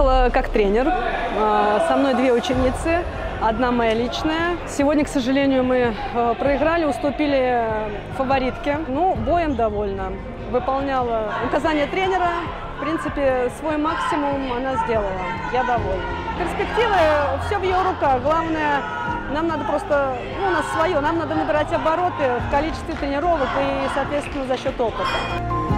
э, как тренер. Э, Со мной две ученицы, одна моя личная. Сегодня, к сожалению, мы э, проиграли, уступили э, фаворитке. Ну, боем довольна. Выполняла указания тренера. В принципе, свой максимум она сделала. Я довольна. Перспективы, все в ее руках. Главное, нам надо просто, ну, у нас свое, нам надо набирать обороты в количестве тренировок и, соответственно, за счет опыта.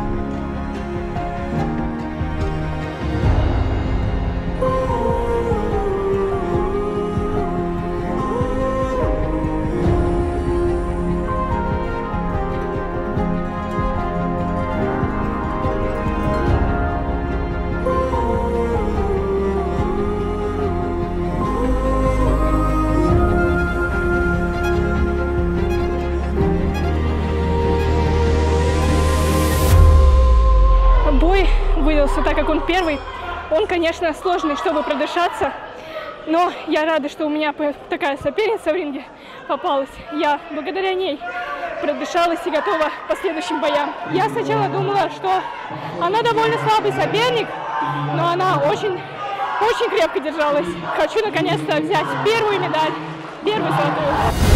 Выдался так, как он первый. Он, конечно, сложный, чтобы продышаться. Но я рада, что у меня такая соперница в ринге попалась. Я благодаря ней продышалась и готова к последующим боям. Я сначала думала, что она довольно слабый соперник, но она очень, очень крепко держалась. Хочу наконец-то взять первую медаль, первую золотую.